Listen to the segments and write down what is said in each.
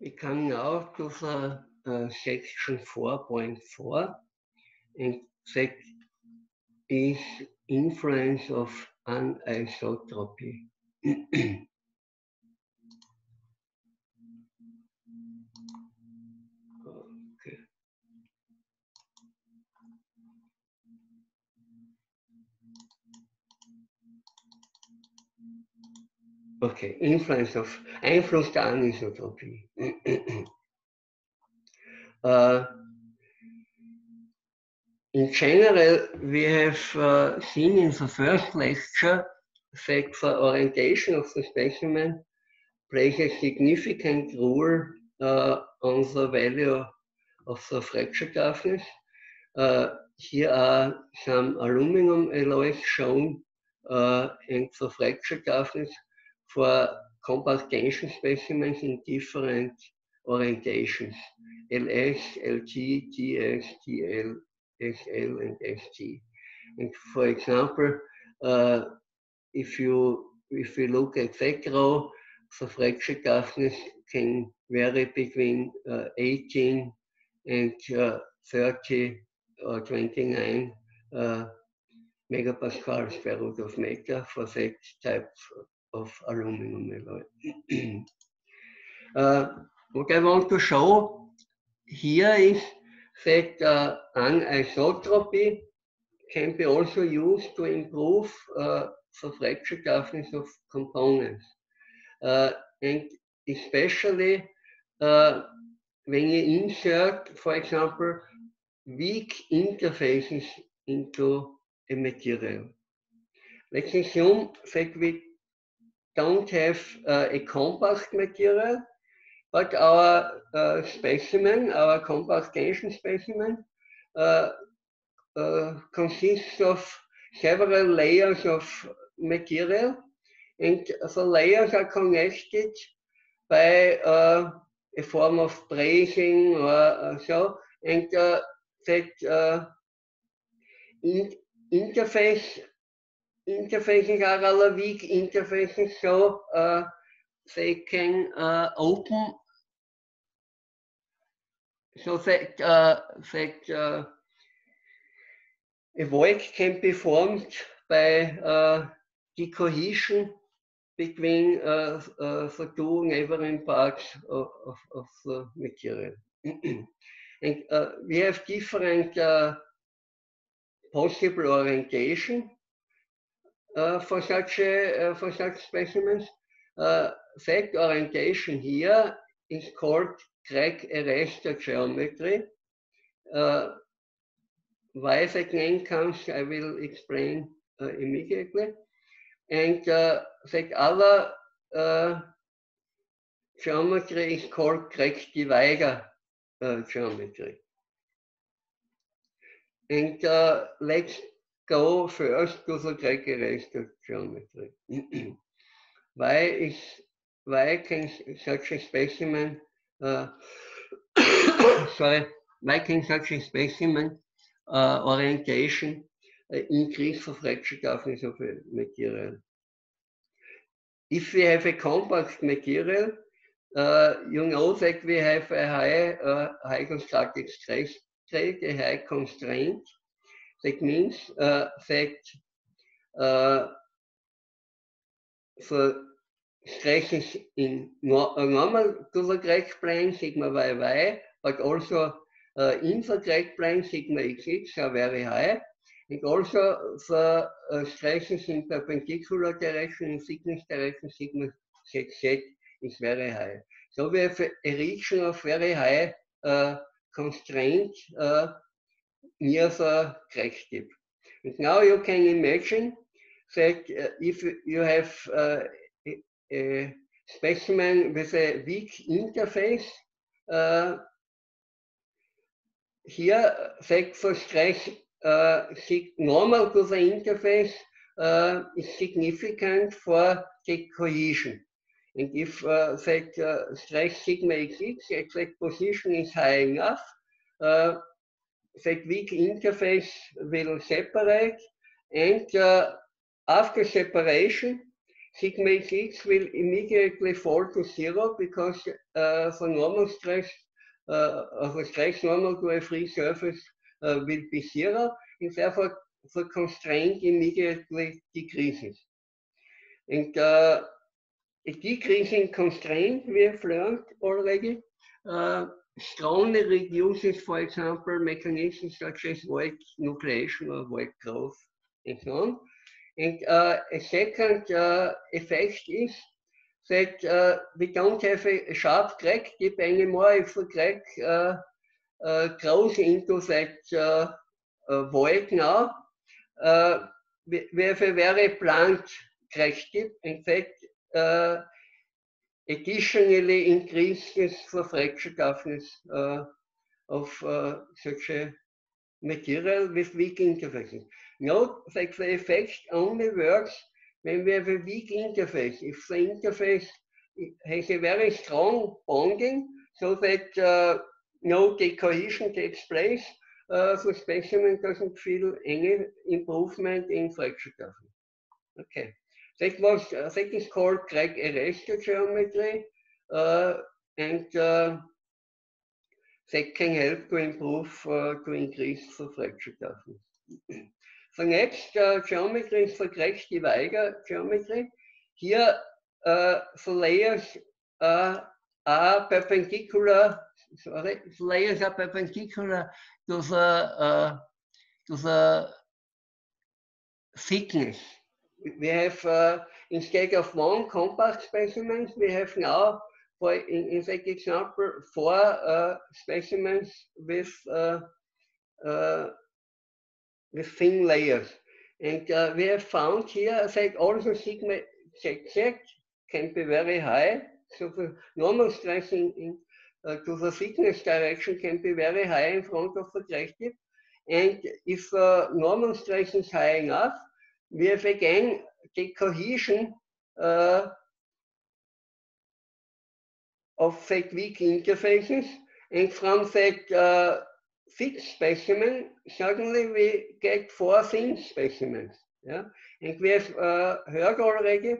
we come now to the uh, section 4.4 and that is influence of anisotropy. Okay, influence of Einfluss der Anisotropie. uh, in general, we have uh, seen in the first lecture that the orientation of the specimen plays a significant role uh, on the value of the fracture toughness. Uh, here are some aluminum alloys shown uh, and the fracture toughness for compact tension specimens in different orientations, LS, LT, TS, TL, SL, and ST. And for example, uh, if you if we look at the fracture toughness can vary between uh, 18 and uh, 30 or 29 uh, megapascal square root of meter for that type of aluminum alloy. uh, what I want to show here is that uh, anisotropy can be also used to improve uh, the fracture toughness of components. Uh, and especially uh, when you insert, for example, weak interfaces into a material. Let's assume that we don't have a compact material, but our uh, specimen, our compact tension specimen, uh, uh, consists of several layers of material, and the layers are connected by a form of brazing or so, and that in interface interfaces are rather weak interfaces, so uh, they can uh, open so that uh, that uh, a void can be formed by uh, decohesion between uh, the two neighboring parts of, of, of the material. and we have different possible orientation uh, for such a, uh, for such specimens. Uh, fact orientation here is called crack arrestor geometry. Uh, why that name comes, I will explain uh, immediately. And uh, that other uh, geometry is called crack divider geometry. And let's go first to the characteristic geometry. why is why can such a specimen uh, sorry why can such a specimen uh, orientation uh, increase the fracture toughness of a material? If we have a compact material, uh, you know that we have a high uh, high stress rate, a high constraint, that means that for stresses in no, normal to the crack plane, sigma yy, but also uh, in the crack plane, sigma xx are very high. And also for uh, stresses in perpendicular direction, in thickness direction, sigma zz is very high. So we have a region of very high uh, constraint uh, near the crack tip. And now you can imagine that uh, if you have uh, a, specimen with a weak interface, uh, here that for stress uh, normal to the interface uh, is significant for the cohesion. And if uh, that uh, stress sigma xx, exact position is high enough, uh, weak interface will separate and uh, after separation sigma x will immediately fall to zero because uh, for normal stress, uh, of a stress normal to a free surface uh, will be zero, and therefore the constraint immediately decreases. And uh, a decreasing constraint, we have learned already, uh, strongly reduces, for example, mechanisms such as void nucleation or void growth and so on. And uh, a second uh, effect is that uh, we don't have a, sharp crack tip anymore if the crack uh, uh, grows into that uh, void now. We, we, have a very blunt crack tip. In fact, additionally increases the fracture toughness of such a material with weak interfaces. Note that the effect only works when we have a weak interface. If the interface has a very strong bonding so that uh, no decohesion takes place, uh, the specimen doesn't feel any improvement in fracture toughness. Okay, that was called crack arrestor geometry, uh, and that can help to improve, to increase the fracture toughness. the next geometry eh, is eh, the crack divider geometry. Here, the layers are perpendicular, sorry, the layers are perpendicular to the, uh, to the thickness. We have, uh, instead of one compact specimens, we have now for in, in example, four uh, specimens with uh, uh, with thin layers. And uh, we have found here that also sigma ZZ can be very high. So the normal stress in, in uh, to the thickness direction can be very high in front of the crack tip. And if normal stress is high enough, we have again the cohesion of that weak interfaces. And from that uh, thick specimen, suddenly we get four thin specimens. Yeah? And we have uh, heard already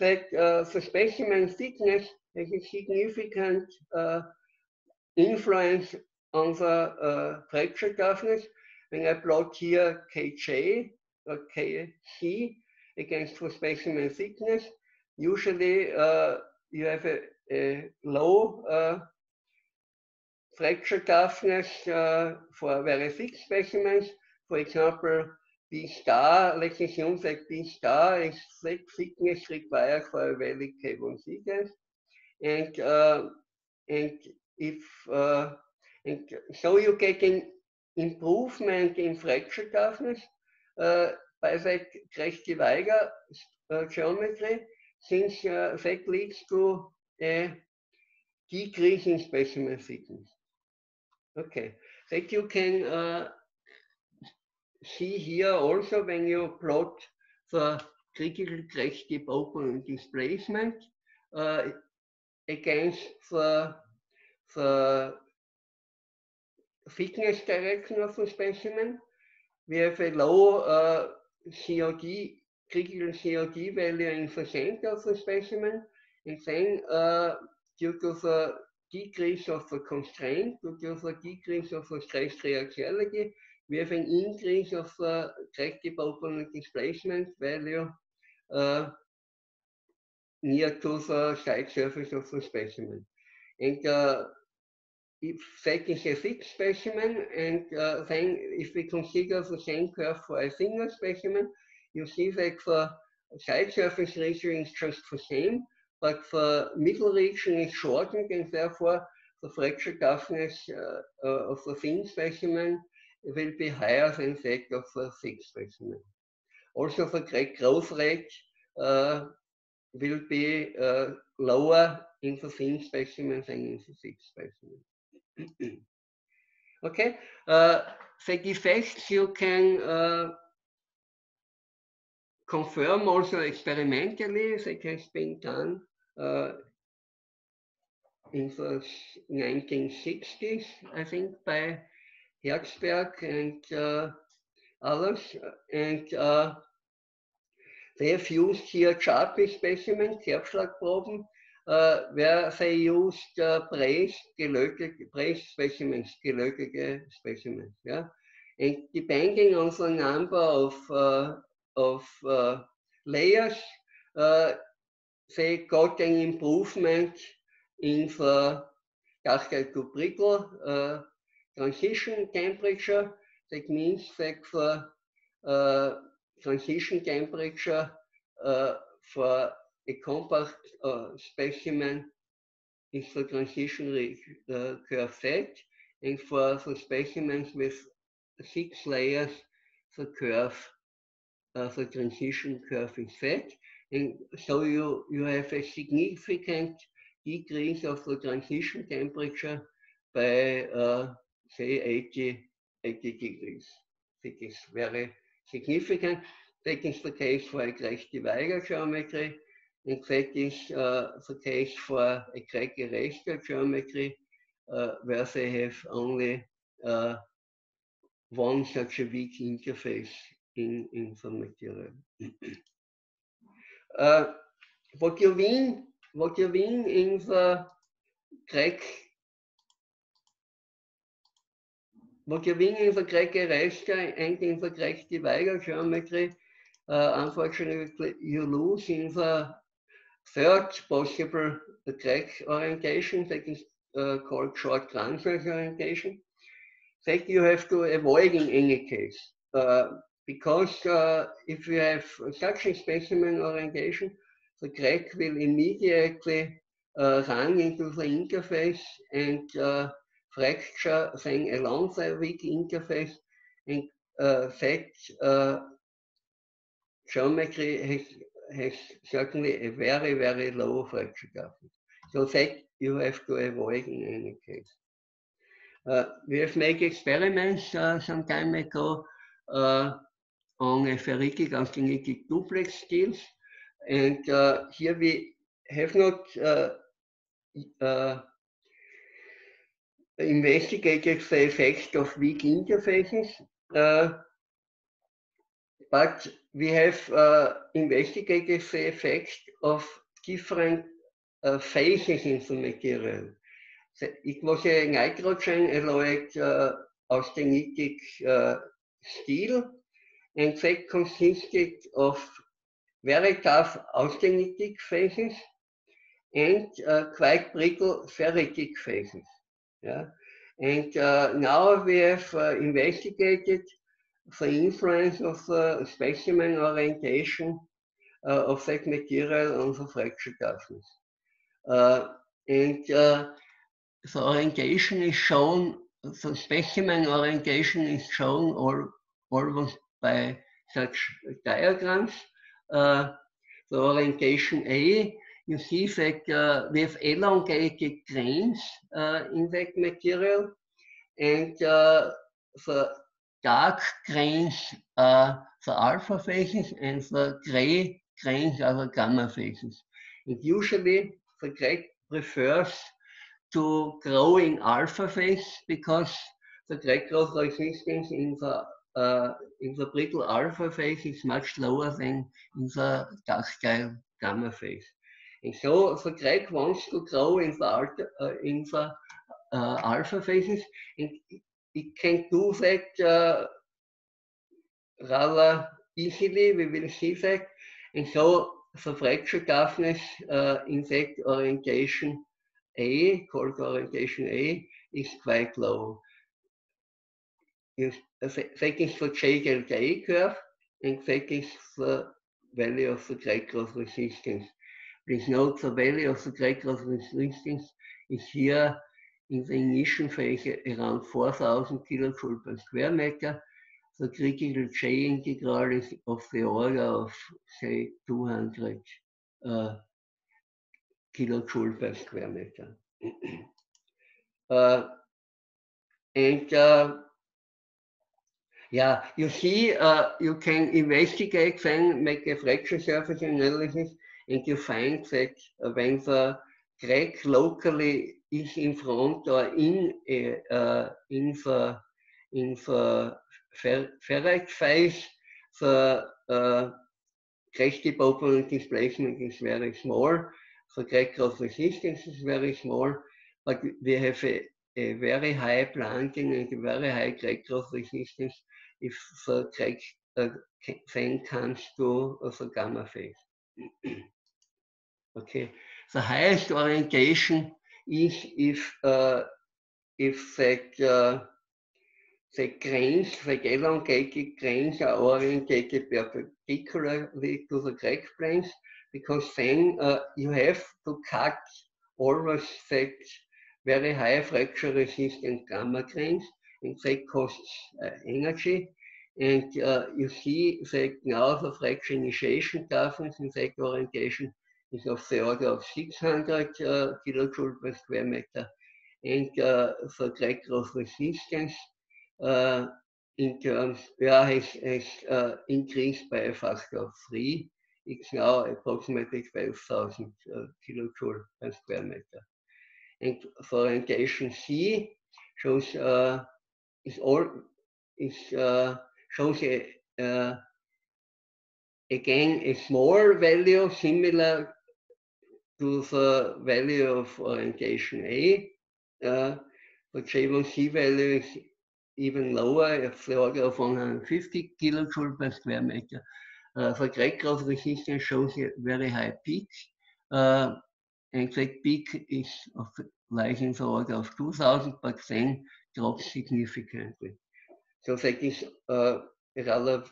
that uh, the specimen thickness has a significant uh, influence on the uh, fracture toughness. When I plot here Kj Kc against the specimen thickness, usually uh, you have a a low uh, fracture toughness uh, for very thick specimens. For example, B star, let's assume that B star is thick thickness required for a valid K1C gas. And, uh, and if, uh, and so you get an improvement in fracture toughness by that crack divider uh, geometry, since that leads to a decrease in specimen thickness. Okay, that you can uh, see here also when you plot the critical tip open displacement uh, against the, the thickness direction of the specimen. A low uh, COD, critical COD value in center of the specimen and then uh, due to the decrease of the constraint, due to the decrease of the stress reactiality, we have an increase of the tip opening displacement value uh, near to the side surface of specimen. And uh, if is a thick specimen, and uh, then if we consider the same curve for a single specimen, you see that the side surface region is just the same, but the middle region is shortened and therefore the fracture toughness uh, uh, of the thin specimen will be higher than that of the thick specimen. Also the growth rate uh, will be uh, lower in the thin specimen than in the thick specimen. okay, uh, the effects you can uh, confirm also experimentally that has been done uh, in the 1960s, I think, by Hertzberg and uh, others. And uh, they have used here Charpy specimens, Kerbschlagproben, uh, where they used uh, brazed, gelötete, brazed specimens, gelötete specimens. Yeah? And depending on the number of, of layers, they got an improvement in the to brittle uh, transition temperature. That means that the uh, transition temperature uh, for a compact uh, specimen is the transition uh, curve set, and for the specimens with six layers, the curve, uh, the transition curve is set. And so you, you have a significant decrease of the transition temperature by, uh, say, 80, 80 degrees. It is very significant. That is the case for a crack divider geometry, is uh, the case for a crack arrestor geometry, uh, where they have only uh, one such a weak interface in, in the material. uh, what you win, what you win in the crack what you win in the crack arrestor and in the crack divider geometry, uh, unfortunately, you lose in the third possible crack orientation that is uh, called short transverse orientation that you have to avoid in any case. Uh, because uh, if you have such a specimen orientation, the crack will immediately uh, run into the interface and uh, fracture along the weak interface and uh, that geometry has, has certainly a very, very low fracture. So that you have to avoid in any case. Uh, we have made experiments uh, some time ago uh, on a ferritic austenitic duplex steels. And here we have not investigated the effect of weak interfaces, uh, but we have uh, investigated the effect of different uh, phases in the material. It was a nitrogen alloyed uh, austenitic uh, steel, and that consisted of very tough austenitic phases and uh, quite brittle ferritic phases. Yeah? And uh, now we have uh, investigated the influence of the specimen orientation uh, of that material on the fracture toughness. Uh, and uh, the orientation is shown, the specimen orientation is shown all, almost by such diagrams. Uh, the orientation A, you see that uh, we have elongated grains uh, in that material, and uh, the dark grains are the alpha phases, and the gray grains are the gamma phases. And usually the crack prefers to grow in alpha phase because the crack growth resistance in the uh, in the brittle alpha phase is much lower than in the ductile gamma phase. And so the crack wants to grow in the, alpha, uh, in the uh, alpha phases and it can do that uh, rather easily, we will see that. And so the fracture toughness uh, in that orientation a, called orientation A, is quite low. You, that is the J delta A curve, and that is the value of the crack growth resistance. Please note the value of the crack growth resistance is here in the ignition phase around 4000 kilojoule per square meter. The critical J integral is of the order of, say, 200 uh, kilojoule per square meter. uh, and uh, yeah, you see, uh, you can investigate then, make a fracture surface analysis, and you find that when the crack locally is in front or in uh, in the in fer ferrite the uh, tip opening displacement is very small. So crack growth resistance is very small, but we have a, a very high planting and a very high crack growth resistance if the crack uh, fan comes to uh, the gamma phase. okay, the highest orientation is if uh, if that uh, the grains, the elongated grains are orientated perpendicularly to the crack planes because then uh, you have to cut always that very high fracture resistant gamma grains and that costs uh, energy. And uh, you see that now the fracture initiation toughness in that orientation is of the order of 600 uh, kilojoule per square meter. And the crack resistance in terms, yeah, has, increased by a factor of three. It's now approximately 12,000 uh, kilojoule per square meter. And for orientation C shows uh, is all is uh, shows a uh, again a small value similar to the value of orientation A. Uh, the J1C value is even lower, of the order of 150 kilojoule per square meter. Uh, for crack growth resistance shows a very high peak. Uh, and that peak is of, lies in the order of 2000, but then drops significantly. So that is uh, rather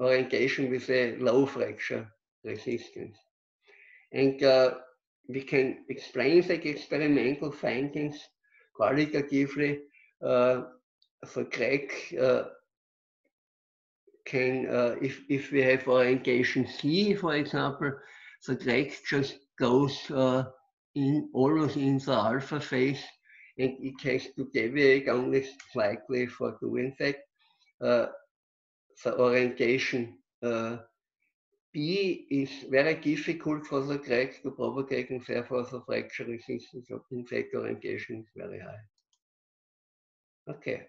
orientation with a low fracture resistance. And uh, we can explain the experimental findings qualitatively uh, for crack uh, can, uh, if, if we have orientation C, for example, the crack just goes uh, in always in the alpha phase and it has to deviate only slightly for doing that. The orientation uh, B is very difficult for the crack to propagate and therefore the fracture resistance of in fact orientation is very high. Okay.